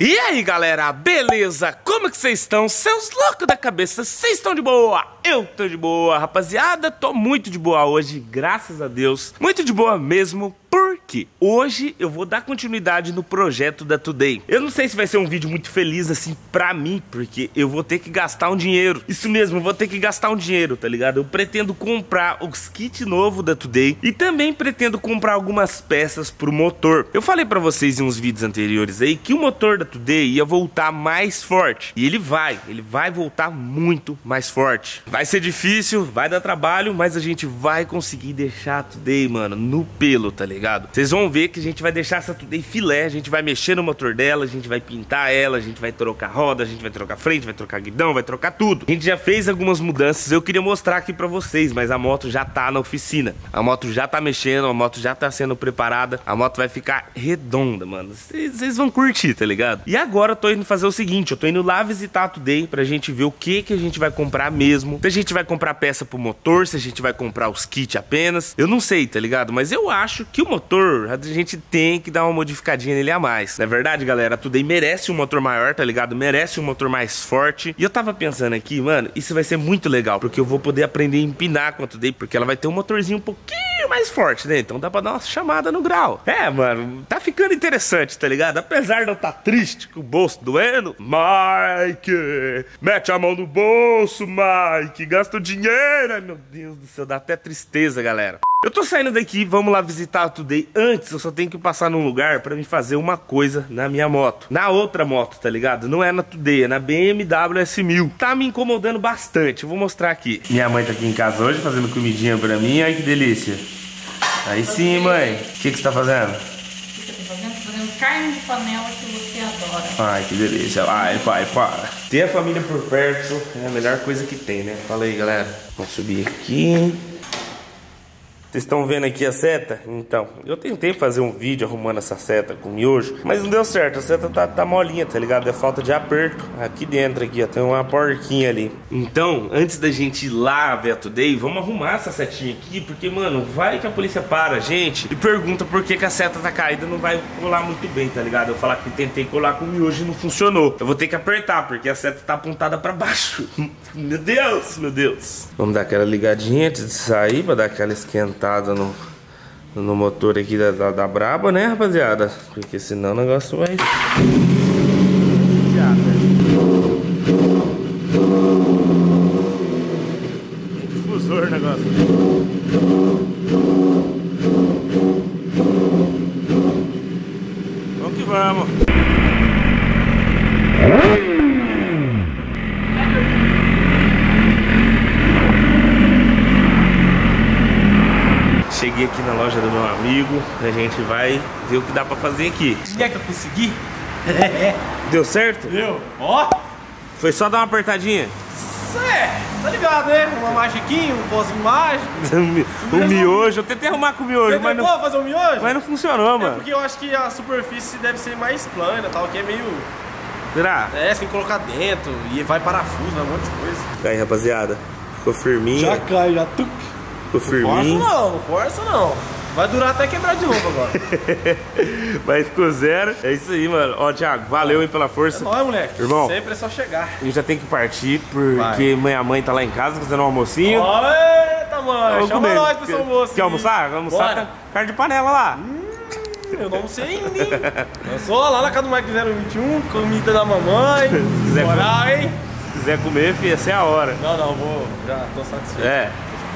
E aí galera, beleza? Como que vocês estão? Seus loucos da cabeça, vocês estão de boa? Eu tô de boa, rapaziada, tô muito de boa hoje, graças a Deus Muito de boa mesmo, porque hoje eu vou dar continuidade no projeto da Today. Eu não sei se vai ser um vídeo muito feliz assim pra mim, porque eu vou ter que gastar um dinheiro. Isso mesmo, eu vou ter que gastar um dinheiro, tá ligado? Eu pretendo comprar os kits novo da Today e também pretendo comprar algumas peças pro motor. Eu falei pra vocês em uns vídeos anteriores aí que o motor da Today ia voltar mais forte. E ele vai, ele vai voltar muito mais forte. Vai ser difícil, vai dar trabalho, mas a gente vai conseguir deixar a Today, mano, no pelo, tá ligado? Vocês vão ver que a gente vai deixar essa tudo em filé, a gente vai mexer no motor dela, a gente vai pintar ela, a gente vai trocar roda, a gente vai trocar frente, vai trocar guidão, vai trocar tudo. A gente já fez algumas mudanças, eu queria mostrar aqui pra vocês, mas a moto já tá na oficina. A moto já tá mexendo, a moto já tá sendo preparada, a moto vai ficar redonda, mano. Vocês vão curtir, tá ligado? E agora eu tô indo fazer o seguinte, eu tô indo lá visitar a Today pra gente ver o que que a gente vai comprar mesmo. Se a gente vai comprar peça pro motor, se a gente vai comprar os kits apenas. Eu não sei, tá ligado? Mas eu acho que o motor, a gente tem que dar uma modificadinha nele a mais. Na é verdade, galera, a Today merece um motor maior, tá ligado? Merece um motor mais forte. E eu tava pensando aqui, mano, isso vai ser muito legal, porque eu vou poder aprender a empinar com a Today, porque ela vai ter um motorzinho um pouquinho mais forte, né? Então dá pra dar uma chamada no grau. É, mano, tá ficando interessante, tá ligado? Apesar de eu estar tá triste com o bolso doendo, Mike, mete a mão no bolso, Mike, gasta o dinheiro. Ai, meu Deus do céu, dá até tristeza, galera. Eu tô saindo daqui, vamos lá visitar a Today. Antes, eu só tenho que passar num lugar pra me fazer uma coisa na minha moto. Na outra moto, tá ligado? Não é na Today, é na BMW S1000. Tá me incomodando bastante, eu vou mostrar aqui. Minha mãe tá aqui em casa hoje fazendo comidinha pra mim. Ai, que delícia. Aí sim, mãe. O que, que você tá fazendo? Fazendo, fazendo carne de panela que você adora. Ai, que delícia. Ai, pai, para. Ter a família por perto é a melhor coisa que tem, né? Fala aí, galera. Vamos subir aqui. Vocês estão vendo aqui a seta? Então, eu tentei fazer um vídeo arrumando essa seta com miojo, mas não deu certo. A seta tá, tá molinha, tá ligado? É falta de aperto. Aqui dentro, aqui, ó, tem uma porquinha ali. Então, antes da gente ir lá ver a Today, vamos arrumar essa setinha aqui, porque, mano, vai que a polícia para a gente e pergunta por que, que a seta tá caída não vai colar muito bem, tá ligado? Eu falar que tentei colar com miojo e não funcionou. Eu vou ter que apertar, porque a seta tá apontada pra baixo. meu Deus, meu Deus. Vamos dar aquela ligadinha antes de sair, pra dar aquela esquentada no, no motor aqui da, da, da Braba, né, rapaziada? Porque senão o negócio vai... Difusor o negócio. Vamos que vamos. Cheguei aqui na loja do meu amigo. A gente vai ver o que dá pra fazer aqui. Quer que eu consegui? Deu certo? Deu. Ó. Foi só dar uma apertadinha? É, tá ligado, né? Uma magiquinha, um pozinho mágico. o miojo, eu tentei arrumar com o miojo, Você mas não... fazer o miojo? Mas não funcionou, é mano. porque eu acho que a superfície deve ser mais plana tal, que é meio... Será? É, sem colocar dentro, e vai parafuso, vai um monte de coisa. Aí, rapaziada, ficou firminho. Já cai, já tuc. Firminho. Força não, força não. Vai durar até quebrar de novo agora. Mas ficou zero. É isso aí, mano. Ó, Thiago, valeu aí pela força. É nóis, moleque. Irmão. Sempre é só chegar. Gente já tem que partir, porque Vai. mãe tá lá em casa fazendo um almocinho. Eita, mãe. Vamos Chama comer. nós pra esse almoço. Quer almoçar? Vamos almoçar? Bora. Carne de panela lá. Hum, eu não sei ainda, hein? Eu sou lá na casa do Mike 021, comida da mamãe. Se quiser, Moral, hein? Se quiser comer, filho, essa é a hora. Não, não, vou. Já tô satisfeito. É.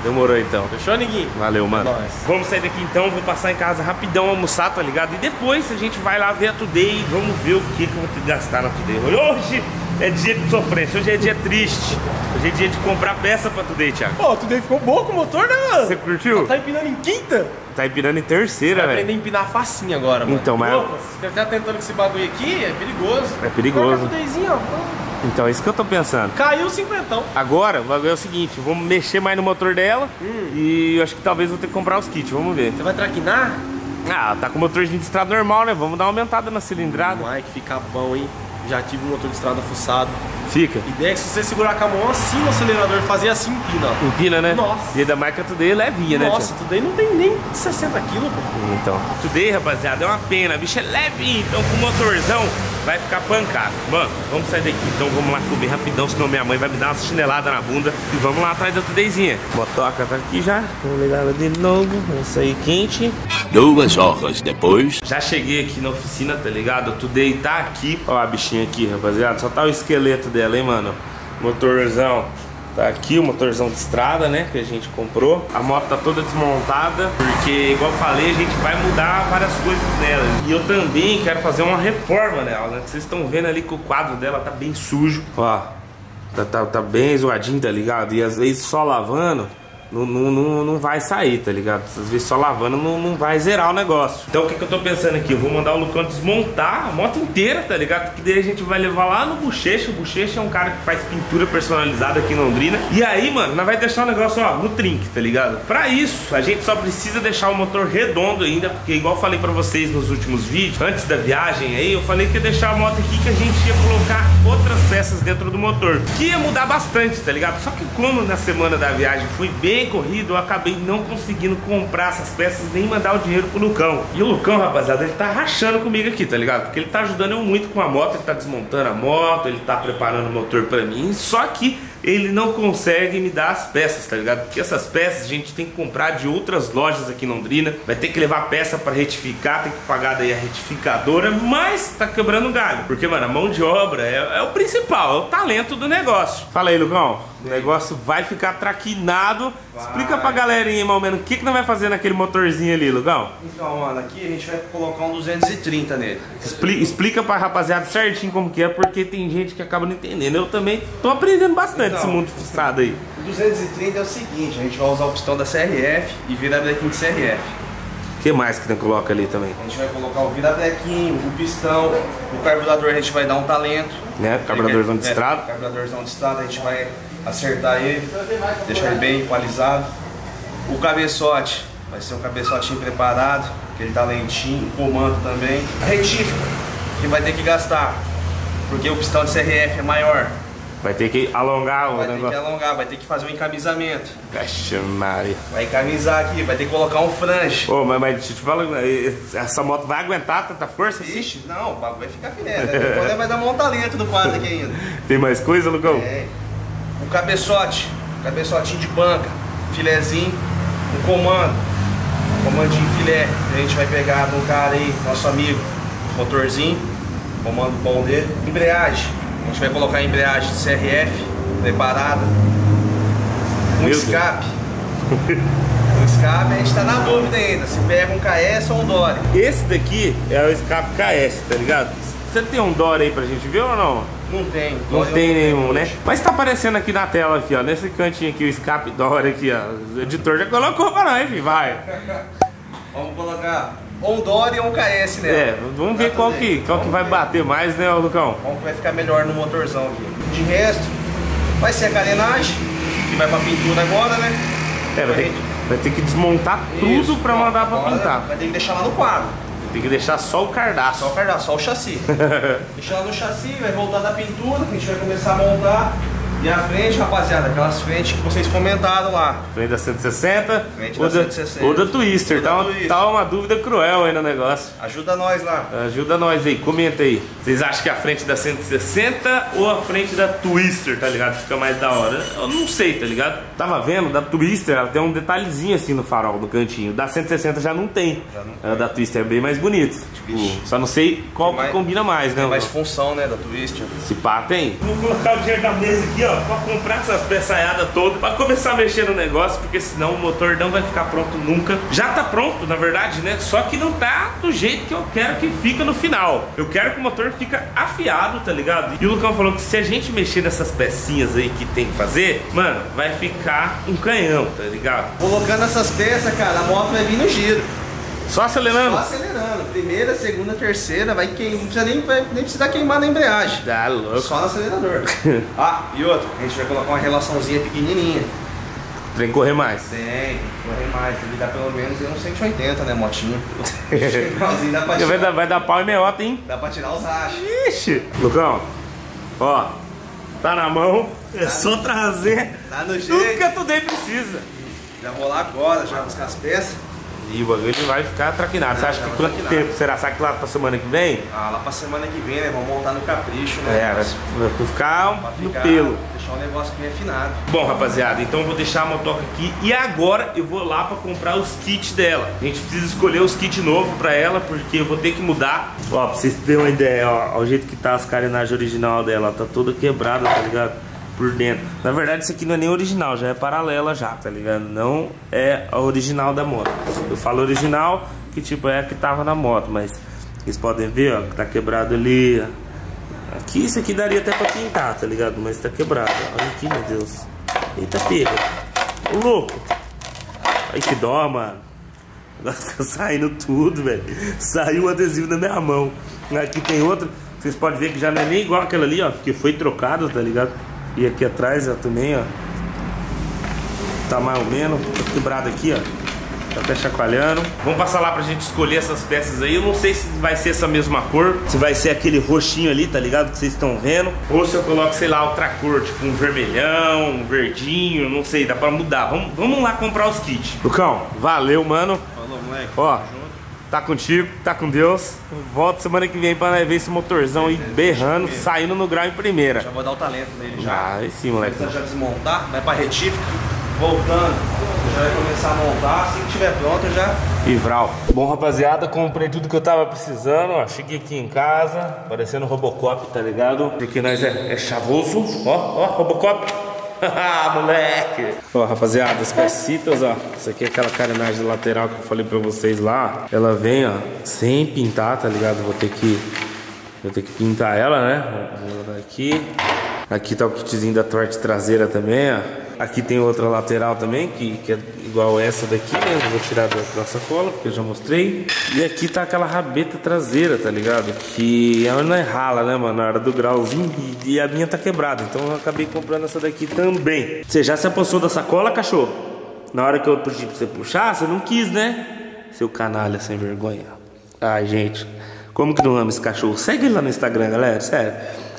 Demorou então. Fechou, Niguinho? Valeu, mano. É vamos sair daqui então, vou passar em casa rapidão almoçar, tá ligado? E depois a gente vai lá ver a Today e vamos ver o que, que eu vou ter que gastar na Today. Hoje é dia de sofrência, hoje é dia triste. Hoje é dia de comprar peça pra Today, Thiago. Pô, a Today ficou boa com o motor, né, mano? Você curtiu? Tá empinando em quinta? Tá empinando em terceira, velho. Vai aprender a empinar facinho agora, mano. Então, mas... Opa, você tá tentando com esse bagulho aqui, é perigoso. É perigoso. Coloca a ó. Então, é isso que eu tô pensando. Caiu o cinquentão. Agora, o bagulho é o seguinte, vamos mexer mais no motor dela hum. e eu acho que talvez vou ter que comprar os kits, vamos ver. Você vai traquinar? Ah, tá com o motor de estrada normal, né? Vamos dar uma aumentada na cilindrada. Vai que fica bom, hein? Já tive um motor de estrada fuçado. Fica. Ideia é que se você segurar com a mão assim no acelerador, fazer assim, empina. Empina, né? Nossa. E da marca Today é levinha, Nossa, né? Nossa, Today não tem nem 60 quilos, pô. Então. Today, rapaziada, é uma pena. A bicha é levinha, então com o motorzão vai ficar pancado. Mano, vamos sair daqui então, vamos lá comer rapidão, senão minha mãe vai me dar uma chinelada na bunda. E vamos lá atrás da Tudeizinha. Motoca tá aqui já, vamos ligar ela de novo, vamos sair quente. Duas horas depois. Já cheguei aqui na oficina, tá ligado? A Tudei tá aqui. Ó a bichinha aqui, rapaziada, só tá o esqueleto dela, hein, mano. Motorzão Tá aqui o motorzão de estrada, né? Que a gente comprou. A moto tá toda desmontada, porque, igual falei, a gente vai mudar várias coisas nela. E eu também quero fazer uma reforma nela, né? Vocês estão vendo ali que o quadro dela tá bem sujo. Ó, tá, tá, tá bem zoadinho, tá ligado? E às vezes só lavando não, não, não, vai sair, tá ligado? Às vezes só lavando não, não vai zerar o negócio. Então o que, que eu tô pensando aqui? Eu vou mandar o Lucão desmontar a moto inteira, tá ligado? Que daí a gente vai levar lá no Bochecha. O Bochecha é um cara que faz pintura personalizada aqui em Londrina. E aí, mano, nós vai deixar o negócio, ó, no trinque, tá ligado? Pra isso, a gente só precisa deixar o motor redondo ainda, porque igual eu falei pra vocês nos últimos vídeos, antes da viagem aí, eu falei que ia deixar a moto aqui que a gente ia colocar outras peças dentro do motor. Que ia mudar bastante, tá ligado? Só que como na semana da viagem fui bem bem corrido, eu acabei não conseguindo comprar essas peças nem mandar o dinheiro pro Lucão. E o Lucão, rapaziada, ele tá rachando comigo aqui, tá ligado? Porque ele tá ajudando eu muito com a moto, ele tá desmontando a moto, ele tá preparando o motor pra mim. Só que ele não consegue me dar as peças, tá ligado? Porque essas peças a gente tem que comprar de outras lojas aqui em Londrina, vai ter que levar peça para retificar, tem que pagar daí a retificadora, mas tá quebrando galho, porque, mano, a mão de obra é, é o principal, é o talento do negócio. Fala aí, Lucão, o negócio vai ficar traquinado. Vai. Explica pra galerinha, mais ou menos, o que que nós vai fazer naquele motorzinho ali, Lucão? Então, mano, aqui a gente vai colocar um 230 nele. Expli explica pra rapaziada certinho como que é, porque tem gente que acaba não entendendo. Eu também tô aprendendo bastante então, esse mundo fuçado aí. O 230 é o seguinte, a gente vai usar o pistão da CRF e virabrequim de CRF. O que mais que tem coloca ali também? A gente vai colocar o virabrequim, o pistão, o carburador a gente vai dar um talento. Né? Carburadarzão de é, estrada. Carburadarzão de estrada, a gente vai acertar ele, deixar ele bem equalizado. O cabeçote, vai ser um cabeçotinho preparado, aquele talentinho, o comando também. A retífica, que vai ter que gastar, porque o pistão de CRF é maior. Vai ter que alongar o vai negócio. Vai ter que alongar, vai ter que fazer um encamisamento. Vixe Maria. Vai encamisar aqui, vai ter que colocar um frange. Ô, mas, mas deixa eu te falar, essa moto vai aguentar tanta força? Ixi, não, o bagulho vai ficar filé. Né? vai dar montalento do quadro aqui ainda. Tem mais coisa, Lucão? Tem. Um cabeçote, cabeçotinho de banca, filézinho, um comando, comandinho filé. A gente vai pegar do cara aí, nosso amigo, motorzinho, comando bom dele. Embreagem a gente vai colocar a embreagem de CRF preparada. Um Meu escape. um escape, a gente tá na dúvida ainda, se pega um KS ou um Dory. Esse daqui é o escape KS, tá ligado? Você tem um Dory aí pra gente ver ou não? Não tem. Não tem nenhum, né? Mas tá aparecendo aqui na tela, aqui, ó. Nesse cantinho aqui, o escape Dory aqui, ó. O editor já colocou pra nós, filho. Vai. Vamos colocar um Dory ou um KS nela. É, vamos ver qual que, qual que vai bater mais, né, Lucão? Qual que vai ficar melhor no motorzão aqui. De resto, vai ser a carenagem, que vai pra pintura agora, né? É, vai ter, vai ter que desmontar tudo pra mandar pra pintar. Vai ter que deixar lá no quadro. Tem que deixar só o cardaço. Só o cardaço, só o chassi. deixar no chassi, vai voltar da pintura, a gente vai começar a montar e a frente, rapaziada, aquelas frentes que vocês comentaram lá. Frente da 160. Frente da 160. Ou da Twister. Tá, Twister. tá uma dúvida cruel aí no negócio. Ajuda nós lá. Ajuda nós aí, comenta aí. Vocês acham que a frente da 160 ou a frente da Twister, tá ligado? Fica mais da hora. Eu não sei, tá ligado? Tava vendo, da Twister, ela tem um detalhezinho assim no farol, no cantinho. Da 160 já não tem. Já não tem. A da Twister é bem mais bonita. Tipo, só não sei qual mais, que combina mais, né? Tem mais função, né, da Twister. Se pá, tem. Vou colocar o dinheiro da mesa aqui, ó ó, pra comprar essas peçaiadas todas, pra começar a mexer no negócio, porque senão o motor não vai ficar pronto nunca. Já tá pronto, na verdade, né? Só que não tá do jeito que eu quero que fica no final. Eu quero que o motor fica afiado, tá ligado? E o Lucão falou que se a gente mexer nessas pecinhas aí que tem que fazer, mano, vai ficar um canhão, tá ligado? Colocando essas peças, cara, a moto vai vir no giro. Só acelerando? Só acelerando. Primeira, segunda, terceira, vai queimar. Não precisa nem, vai, nem precisar queimar na embreagem. Dá louco. Só no acelerador. ah, e outra, a gente vai colocar uma relaçãozinha pequenininha. Tem que correr mais. Tem, tem que correr mais. Tem que dar pelo menos uns 180, né, motinho. dá pra tirar. Vai dar, vai dar pau e meiota, hein? Dá pra tirar os rachos. Ixi. Lucão, ó, tá na mão. É tá só trazer tá no jeito. tudo que a Tudei precisa. Já vou lá agora, já buscar as peças. E o bagulho vai ficar traquinado. Você acha Já que quanto traquinado. tempo será? Será que lá pra semana que vem? Ah, lá pra semana que vem, né? Vamos montar no capricho, né? É, vai vai ficar no ficar, pelo. Deixar um negócio bem afinado. Bom, rapaziada, então eu vou deixar a motoca aqui e agora eu vou lá pra comprar os kits dela. A gente precisa escolher os kits novos pra ela, porque eu vou ter que mudar. Ó, pra vocês terem uma ideia, ó, ó, o jeito que tá as carenagens original dela, tá toda quebrada, tá ligado? Por dentro. Na verdade, isso aqui não é nem original, já é paralela já, tá ligado? Não é a original da moto. Eu falo original, que tipo é a que tava na moto, mas vocês podem ver, ó, que tá quebrado ali. Aqui isso aqui daria até pra pintar, tá ligado? Mas tá quebrado. Olha aqui, meu Deus. Eita, pega. Ô, louco. Ai, que dó, mano. Agora tá saindo tudo, velho. Saiu o adesivo da minha mão. Aqui tem outra. Vocês podem ver que já não é nem igual aquela ali, ó. Que foi trocado, tá ligado? E aqui atrás, ó, também, ó. Tá mais ou menos. Tá quebrado aqui, ó. Tá até chacoalhando. Vamos passar lá pra gente escolher essas peças aí. Eu não sei se vai ser essa mesma cor. Se vai ser aquele roxinho ali, tá ligado? Que vocês estão vendo. Ou se eu coloco, sei lá, outra cor. Tipo um vermelhão, um verdinho. Não sei, dá pra mudar. Vamos, vamos lá comprar os kits. Lucão, valeu, mano. Falou, moleque. Ó. tá contigo, tá com Deus. Volto semana que vem pra nós ver esse motorzão aí berrando, saindo no grau em primeira. Já vou dar o talento nele já. Ah, sim, moleque. Precisa já desmontar, vai pra retífica, voltando, já vai começar a montar, assim que tiver pronto eu já. Ivral. Bom, rapaziada, comprei tudo que eu tava precisando, ó. Cheguei aqui em casa, parecendo Robocop, tá ligado? Porque nós é, é chavoso. Ó, ó, Robocop. Ah, moleque! Ó, rapaziada, as peçitas, ó. Isso aqui é aquela carenagem lateral que eu falei pra vocês lá. Ela vem, ó, sem pintar, tá ligado? Vou ter que. Vou ter que pintar ela, né? Vou botar aqui. Aqui tá o kitzinho da torte traseira também, ó. Aqui tem outra lateral também, que, que é igual essa daqui, né? Eu vou tirar da, sacola, porque eu já mostrei. E aqui tá aquela rabeta traseira, tá ligado? Que ela não é rala, né, mano? Na hora do grauzinho. E a minha tá quebrada, então eu acabei comprando essa daqui também. Você já se apossou da sacola, cachorro? Na hora que eu pedi pra você puxar, você não quis, né? Seu canalha sem vergonha. Ai, gente. Como que não ama esse cachorro? Segue ele lá no Instagram, galera. Sério.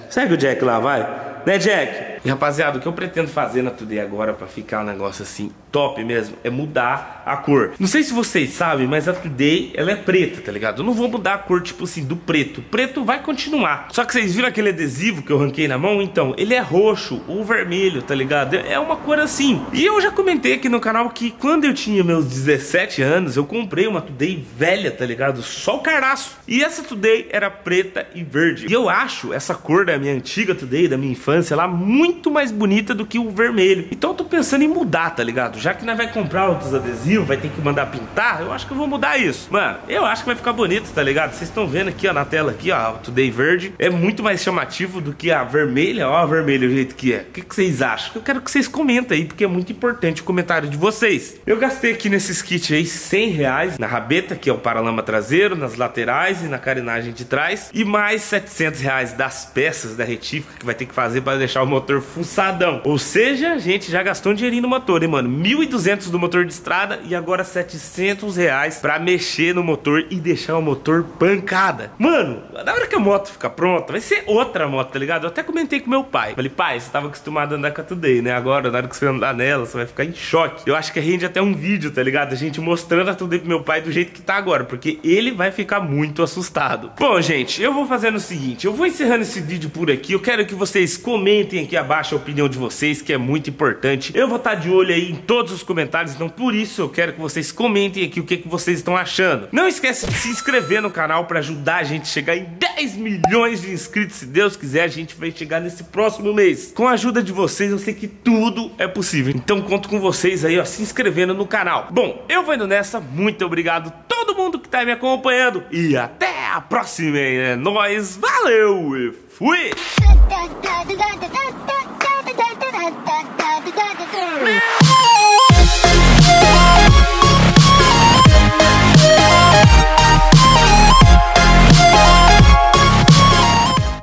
Segue o Jack lá, vai. Né, Jack? E rapaziada, o que eu pretendo fazer na Today agora pra ficar um negócio assim top mesmo é mudar a cor. Não sei se vocês sabem, mas a Today ela é preta, tá ligado? Eu não vou mudar a cor tipo assim do preto. O preto vai continuar. Só que vocês viram aquele adesivo que eu ranquei na mão? Então, ele é roxo ou vermelho, tá ligado? É uma cor assim. E eu já comentei aqui no canal que quando eu tinha meus 17 anos, eu comprei uma Today velha, tá ligado? Só o caraço. E essa Today era preta e verde. E eu acho essa cor da minha antiga Today, da minha infância, lá muito mais bonita do que o vermelho. Então eu tô pensando em mudar, tá ligado? Já que nós vai comprar outros adesivos, vai ter que mandar pintar, eu acho que eu vou mudar isso. Mano, eu acho que vai ficar bonito, tá ligado? Vocês estão vendo aqui, ó, na tela aqui, ó, Today verde. É muito mais chamativo do que a vermelha. Ó, a vermelha, o jeito que é. O que, que vocês acham? Eu quero que vocês comentem aí, porque é muito importante o comentário de vocês. Eu gastei aqui nesses kits aí 100 reais na rabeta, que é o paralama traseiro, nas laterais e na carenagem de trás. E mais 700 reais das peças da retífica que vai ter que fazer para deixar o motor fuçadão. Ou seja, a gente já gastou um dinheirinho no motor, hein, mano? 1.200 do motor de estrada e agora 700 reais pra mexer no motor e deixar o motor pancada. Mano, na hora que a moto ficar pronta, vai ser outra moto, tá ligado? Eu até comentei com meu pai. Falei, pai, você tava acostumado a andar com a Today, né? Agora, na hora que você andar nela, você vai ficar em choque. Eu acho que rende até um vídeo, tá ligado? A gente mostrando a Today pro meu pai do jeito que tá agora, porque ele vai ficar muito assustado. Bom, gente, eu vou fazendo o seguinte, eu vou encerrando esse vídeo por aqui. Eu quero que vocês comentem aqui abaixo a opinião de vocês, que é muito importante. Eu vou estar de olho aí em todos os comentários, então por isso eu quero que vocês comentem aqui o que, que vocês estão achando. Não esquece de se inscrever no canal para ajudar a gente a chegar em 10 milhões de inscritos. Se Deus quiser, a gente vai chegar nesse próximo mês. Com a ajuda de vocês, eu sei que tudo é possível. Então conto com vocês aí, ó, se inscrevendo no canal. Bom, eu vou indo nessa. Muito obrigado a todo mundo que tá me acompanhando e até a próxima. É nóis, valeu e fui!